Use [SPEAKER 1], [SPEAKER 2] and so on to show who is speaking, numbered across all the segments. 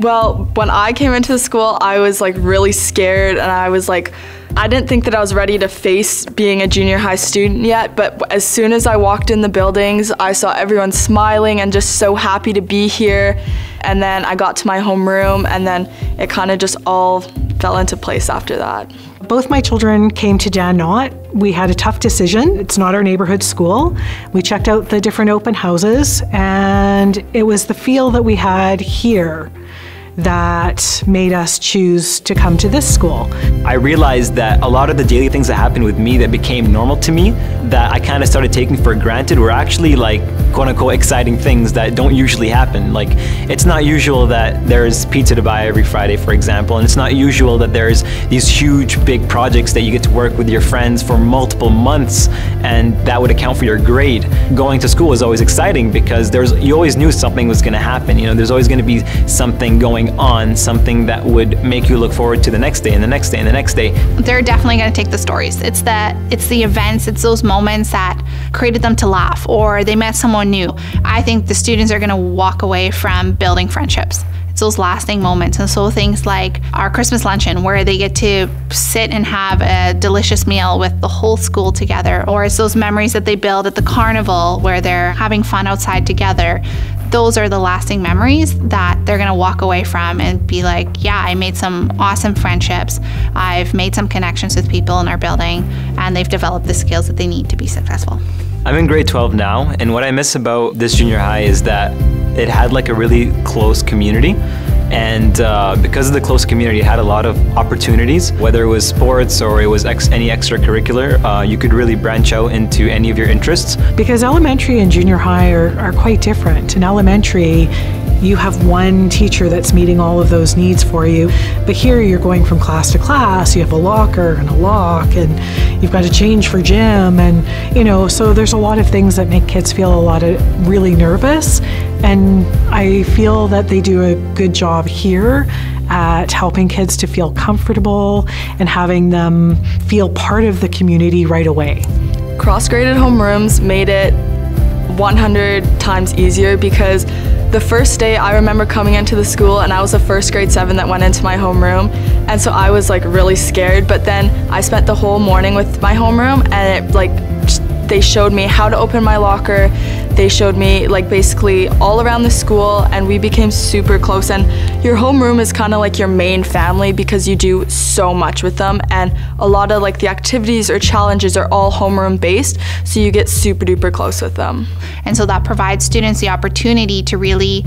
[SPEAKER 1] Well, when I came into the school, I was like really scared and I was like, I didn't think that I was ready to face being a junior high student yet, but as soon as I walked in the buildings, I saw everyone smiling and just so happy to be here. And then I got to my homeroom and then it kind of just all fell into place after that.
[SPEAKER 2] Both my children came to Dan Knott. We had a tough decision. It's not our neighborhood school. We checked out the different open houses, and it was the feel that we had here that made us choose to come to this school.
[SPEAKER 3] I realized that a lot of the daily things that happened with me that became normal to me, that I kind of started taking for granted, were actually like quote unquote exciting things that don't usually happen. Like, it's not usual that there's pizza to buy every Friday, for example, and it's not usual that there's these huge, big projects that you get to work with your friends for multiple months, and that would account for your grade. Going to school is always exciting because there's you always knew something was going to happen. You know, there's always going to be something going on, something that would make you look forward to the next day and the next day and the next day.
[SPEAKER 4] They're definitely going to take the stories. It's that it's the events, it's those moments that created them to laugh or they met someone new. I think the students are going to walk away from building friendships. Those lasting moments. And so things like our Christmas luncheon, where they get to sit and have a delicious meal with the whole school together, or it's those memories that they build at the carnival where they're having fun outside together. Those are the lasting memories that they're gonna walk away from and be like, yeah, I made some awesome friendships. I've made some connections with people in our building, and they've developed the skills that they need to be successful.
[SPEAKER 3] I'm in grade 12 now, and what I miss about this junior high is that it had like a really close community. And uh, because of the close community, it had a lot of opportunities, whether it was sports or it was ex- any extracurricular, uh, you could really branch out into any of your interests.
[SPEAKER 2] Because elementary and junior high are, are quite different. In elementary, you have one teacher that's meeting all of those needs for you. But here you're going from class to class, you have a locker and a lock, and you've got to change for gym. And, you know, so there's a lot of things that make kids feel a lot of really nervous. And I feel that they do a good job here at helping kids to feel comfortable and having them feel part of the community right away.
[SPEAKER 1] Cross graded homerooms made it 100 times easier because the first day I remember coming into the school and I was the first grade seven that went into my homeroom. And so I was like really scared but then I spent the whole morning with my homeroom and it like they showed me how to open my locker. They showed me like basically all around the school and we became super close. And your homeroom is kind of like your main family because you do so much with them. And a lot of like the activities or challenges are all homeroom based so you get super duper close with them.
[SPEAKER 4] And so that provides students the opportunity to really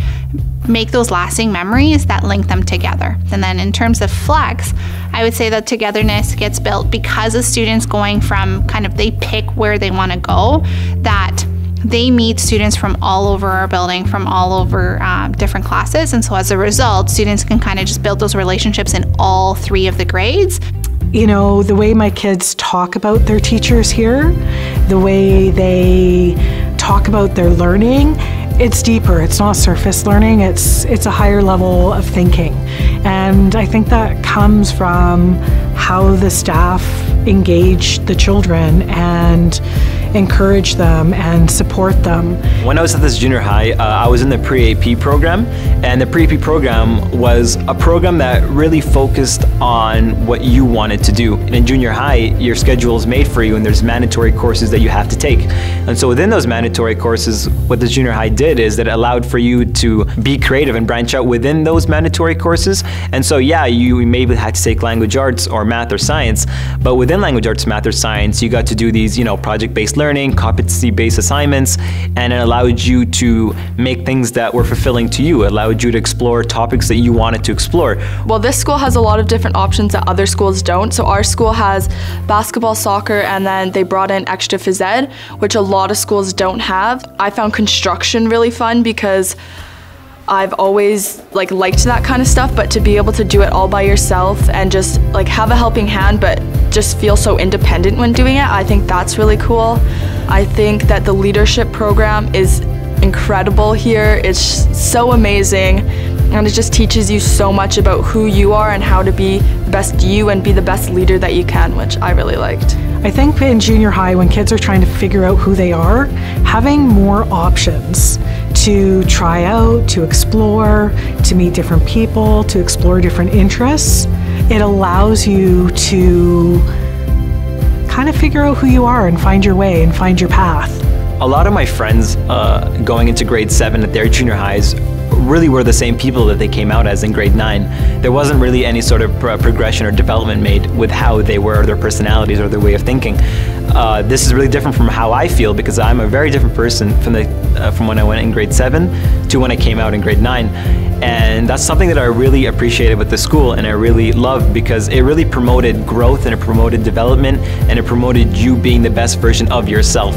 [SPEAKER 4] make those lasting memories that link them together and then in terms of flex i would say that togetherness gets built because of students going from kind of they pick where they want to go that they meet students from all over our building, from all over um, different classes. And so as a result, students can kind of just build those relationships in all three of the grades.
[SPEAKER 2] You know, the way my kids talk about their teachers here, the way they talk about their learning, it's deeper. It's not surface learning. It's it's a higher level of thinking. And I think that comes from how the staff engage the children and encourage them and support them.
[SPEAKER 3] When I was at this junior high, uh, I was in the pre AP program, and the pre AP program was a program that really focused on what you wanted to do. In junior high, your schedule is made for you, and there's mandatory courses that you have to take. And so within those mandatory courses, what the junior high did is that it allowed for you to be creative and branch out within those mandatory courses. And so, yeah, you maybe had to take language arts or math or science, but within language arts, math or science, you got to do these, you know, project-based learning, competency-based assignments, and it allowed you to make things that were fulfilling to you. It allowed you to explore topics that you wanted to explore.
[SPEAKER 1] Well, this school has a lot of different options that other schools don't. So our school has basketball, soccer, and then they brought in extra phys ed, which a lot of schools don't have. I found construction really fun because I've always like liked that kind of stuff, but to be able to do it all by yourself and just like have a helping hand, but just feel so independent when doing it, I think that's really cool. I think that the leadership program is incredible here. It's so amazing and it just teaches you so much about who you are and how to be best you and be the best leader that you can, which I really liked.
[SPEAKER 2] I think in junior high, when kids are trying to figure out who they are, having more options to try out, to explore, to meet different people, to explore different interests. It allows you to kind of figure out who you are and find your way and find your path.
[SPEAKER 3] A lot of my friends uh, going into grade seven at their junior highs really were the same people that they came out as in grade nine. There wasn't really any sort of pro progression or development made with how they were, their personalities, or their way of thinking. Uh, this is really different from how I feel because I'm a very different person from the uh, from when I went in grade seven to when I came out in grade nine. And that's something that I really appreciated with the school and I really loved because it really promoted growth and it promoted development and it promoted you being the best version of yourself.